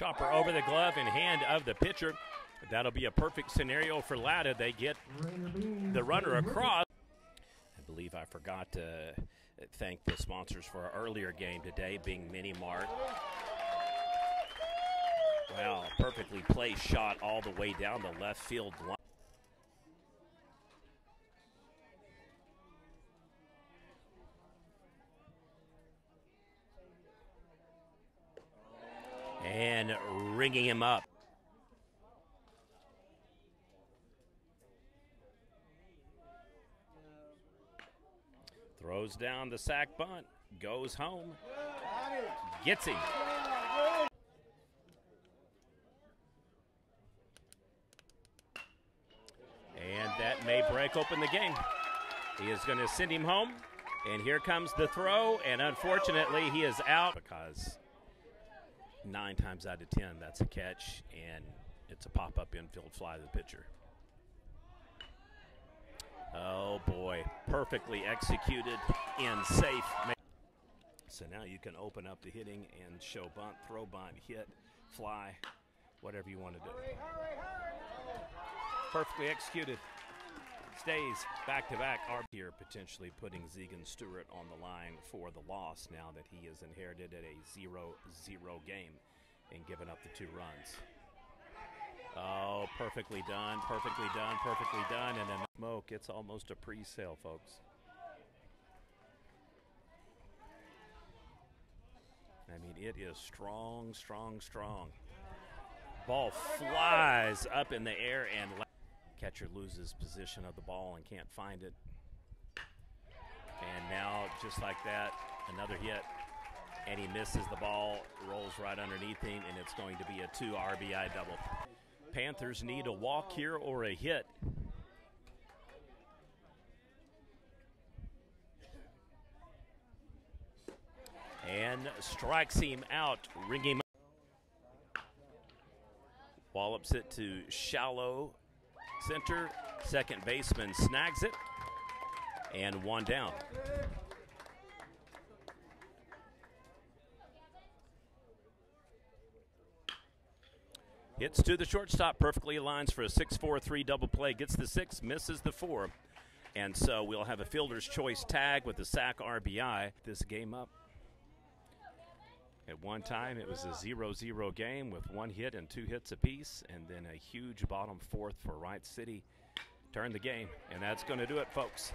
Chopper over the glove and hand of the pitcher. That'll be a perfect scenario for Latta. They get the runner across. I believe I forgot to thank the sponsors for our earlier game today, being Mini Mart. Well, perfectly placed shot all the way down the left field line. And ringing him up. Throws down the sack bunt, goes home, gets him. And that may break open the game. He is going to send him home. And here comes the throw. And unfortunately, he is out because nine times out of ten, that's a catch. And it's a pop up infield fly to the pitcher. Oh boy, perfectly executed and safe. So now you can open up the hitting and show bunt, throw bunt, hit, fly, whatever you want to do. Perfectly executed. Stays back to back. are Here potentially putting Zegan Stewart on the line for the loss now that he has inherited at a 0 0 game and given up the two runs. Oh, perfectly done, perfectly done, perfectly done, and then smoke. It's almost a pre-sale, folks. I mean, it is strong, strong, strong. Ball flies up in the air, and catcher loses position of the ball and can't find it. And now, just like that, another hit, and he misses the ball, rolls right underneath him, and it's going to be a two RBI double. Panthers need a walk here or a hit. And strikes him out, ringing. Wallops it to shallow center. Second baseman snags it. And one down. Hits to the shortstop, perfectly aligns for a 6 4 3 double play. Gets the six, misses the four. And so we'll have a fielder's choice tag with the sack RBI. This game up. At one time, it was a 0 0 game with one hit and two hits apiece, and then a huge bottom fourth for Wright City. Turn the game, and that's going to do it, folks.